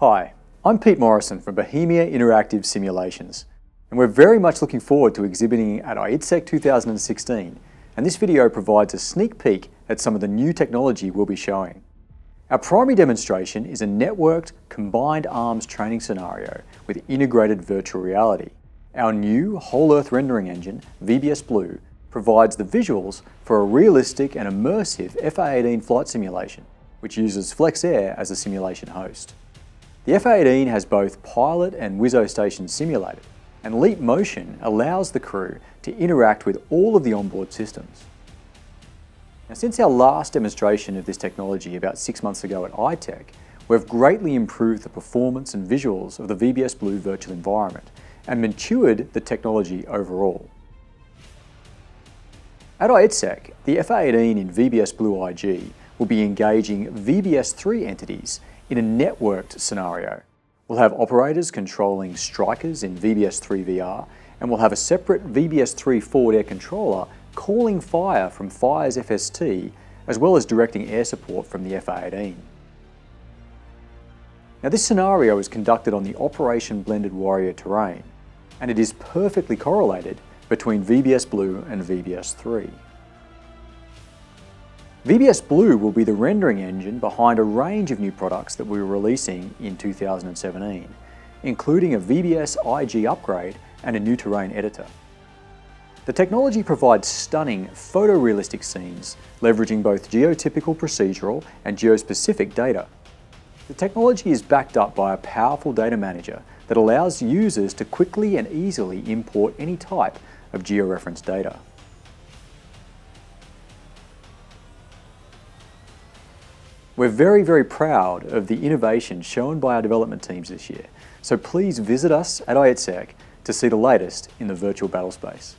Hi, I'm Pete Morrison from Bohemia Interactive Simulations, and we're very much looking forward to exhibiting at I/ITSEC 2016, and this video provides a sneak peek at some of the new technology we'll be showing. Our primary demonstration is a networked combined arms training scenario with integrated virtual reality. Our new whole earth rendering engine, VBS Blue, provides the visuals for a realistic and immersive F/A-18 flight simulation, which uses FLEX-Air as a simulation host. The F-18 has both pilot and WSO stations simulated, and Leap Motion allows the crew to interact with all of the onboard systems. Now, since our last demonstration of this technology about six months ago at ITEC, we've greatly improved the performance and visuals of the VBS Blue virtual environment and matured the technology overall. At I/ITSEC, the F-18 in VBS Blue IG will be engaging VBS3 entities in a networked scenario. We'll have operators controlling strikers in VBS3 VR, and we'll have a separate VBS3 forward air controller calling fire from Fire's FST, as well as directing air support from the F/A-18. Now this scenario is conducted on the Operation Blended Warrior terrain, and it is perfectly correlated between VBS Blue and VBS 3. VBS Blue will be the rendering engine behind a range of new products that we are releasing in 2017, including a VBS IG upgrade and a new terrain editor. The technology provides stunning photorealistic scenes, leveraging both geotypical procedural and geospecific data. The technology is backed up by a powerful data manager that allows users to quickly and easily import any type of georeference data. We're very, very proud of the innovation shown by our development teams this year, so please visit us at I/ITSEC to see the latest in the virtual battle space.